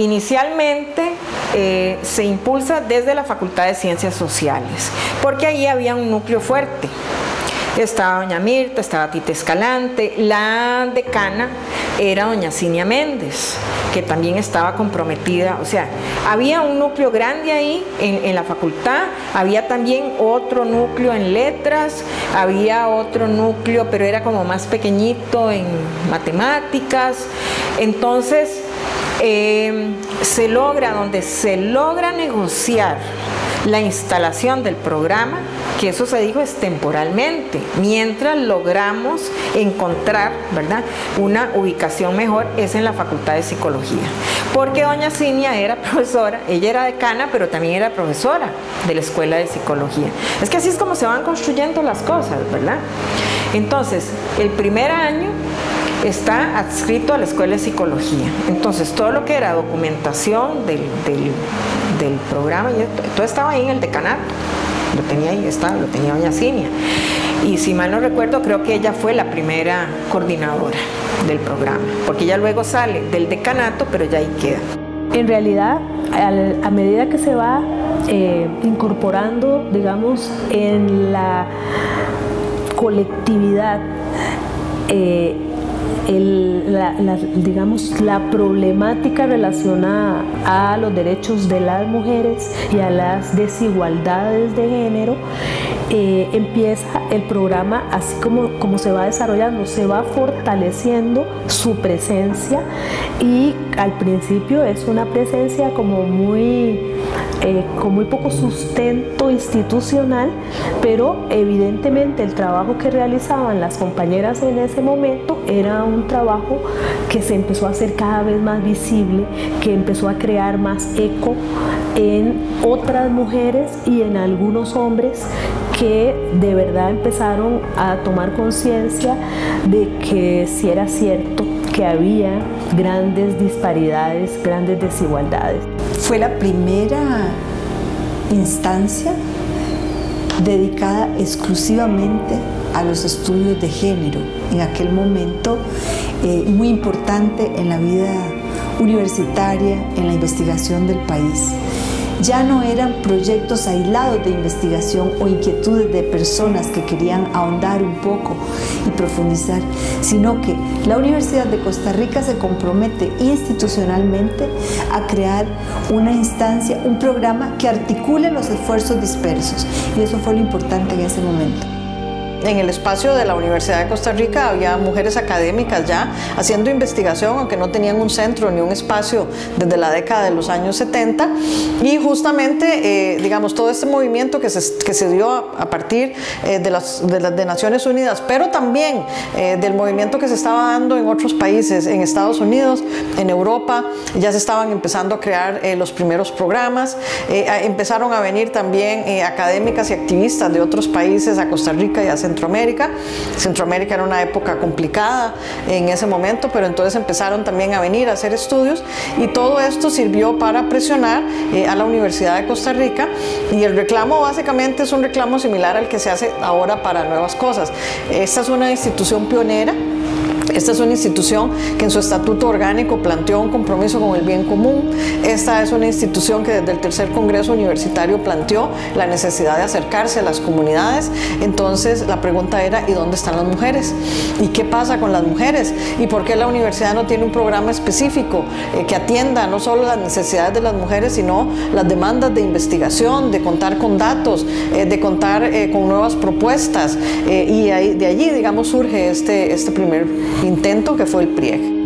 Inicialmente eh, se impulsa desde la Facultad de Ciencias Sociales, porque ahí había un núcleo fuerte. Estaba doña Mirta, estaba Tita Escalante, la decana era doña Cinia Méndez, que también estaba comprometida, o sea, había un núcleo grande ahí en, en la facultad, había también otro núcleo en letras, había otro núcleo, pero era como más pequeñito en matemáticas, entonces eh, se logra, donde se logra negociar la instalación del programa, que eso se dijo es temporalmente, mientras logramos encontrar, ¿verdad? Una ubicación mejor es en la Facultad de Psicología. Porque doña Cinia era profesora, ella era decana, pero también era profesora de la Escuela de Psicología. Es que así es como se van construyendo las cosas, ¿verdad? Entonces, el primer año está adscrito a la Escuela de Psicología. Entonces, todo lo que era documentación del, programa, todo estaba ahí en el decanato. Lo tenía ahí, estaba, lo tenía doña Cinia. Y si mal no recuerdo, creo que ella fue la primera coordinadora del programa, porque ella luego sale del decanato, pero ya ahí queda. En realidad, a medida que se va eh, incorporando, digamos, en la colectividad, eh, la, digamos, la problemática relacionada a los derechos de las mujeres y a las desigualdades de género, eh, empieza el programa, así como, como se va desarrollando, se va fortaleciendo su presencia y al principio es una presencia como muy eh, con muy poco sustento institucional, pero evidentemente el trabajo que realizaban las compañeras en ese momento era un trabajo que se empezó a hacer cada vez más visible, que empezó a crear más eco en otras mujeres y en algunos hombres que de verdad empezaron a tomar conciencia de que si era cierto que había grandes disparidades, grandes desigualdades. Fue la primera instancia dedicada exclusivamente a los estudios de género, en aquel momento eh, muy importante en la vida universitaria, en la investigación del país ya no eran proyectos aislados de investigación o inquietudes de personas que querían ahondar un poco y profundizar, sino que la Universidad de Costa Rica se compromete institucionalmente a crear una instancia, un programa que articule los esfuerzos dispersos. Y eso fue lo importante en ese momento en el espacio de la Universidad de Costa Rica había mujeres académicas ya haciendo investigación, aunque no tenían un centro ni un espacio desde la década de los años 70. Y justamente, eh, digamos, todo este movimiento que se, que se dio a, partir eh, de, las, de, de, Naciones Unidas, pero también eh, del movimiento que se estaba dando en otros países, en Estados Unidos, en Europa, ya se estaban empezando a crear los primeros programas, empezaron a venir también académicas y activistas de otros países a Costa Rica y a Centroamérica. Centroamérica era una época complicada en ese momento, pero entonces empezaron también a venir a hacer estudios y todo esto sirvió para presionar eh, a la Universidad de Costa Rica y el reclamo básicamente es un reclamo similar al que se hace ahora para nuevas cosas. Esta es una institución pionera esta es una institución que en su estatuto orgánico planteó un compromiso con el bien común. Esta es una institución que desde el tercer Congreso Universitario planteó la necesidad de acercarse a las comunidades. Entonces la pregunta era, ¿y dónde están las mujeres? ¿Y qué pasa con las mujeres? ¿Y por qué la universidad no tiene un programa específico eh, que atienda no solo las necesidades de las mujeres, sino las demandas de investigación, de contar con datos, eh, de contar eh, con nuevas propuestas? y de allí, digamos, surge este, este primer intento que fue el PRIEG.